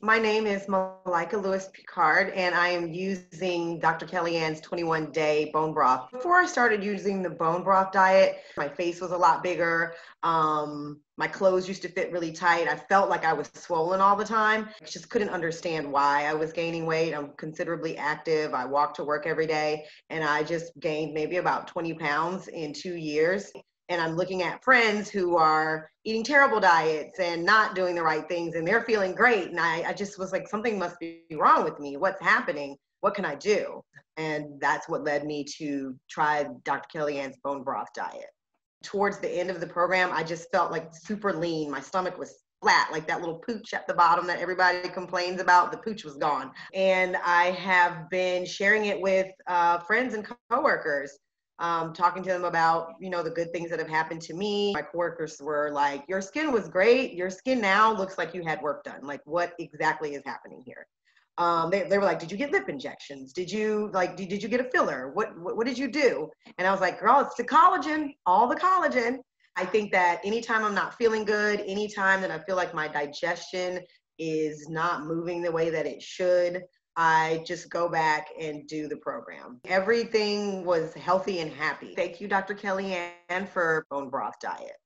My name is Malaika Lewis Picard, and I am using Dr. Kellyann's 21 day bone broth. Before I started using the bone broth diet, my face was a lot bigger. Um, my clothes used to fit really tight. I felt like I was swollen all the time. I just couldn't understand why I was gaining weight. I'm considerably active. I walk to work every day, and I just gained maybe about 20 pounds in two years and I'm looking at friends who are eating terrible diets and not doing the right things and they're feeling great. And I, I just was like, something must be wrong with me. What's happening? What can I do? And that's what led me to try Dr. Kellyann's bone broth diet. Towards the end of the program, I just felt like super lean. My stomach was flat, like that little pooch at the bottom that everybody complains about. The pooch was gone. And I have been sharing it with uh, friends and coworkers um, talking to them about you know the good things that have happened to me. My coworkers were like your skin was great. Your skin now looks like you had work done. Like what exactly is happening here? Um, they, they were like did you get lip injections? Did you like did, did you get a filler? What, what what did you do? And i was like girl it's the collagen all the collagen. I think that anytime i'm not feeling good anytime that i feel like my digestion is not moving the way that it should I just go back and do the program. Everything was healthy and happy. Thank you, Dr. Kellyann, for Bone Broth Diet.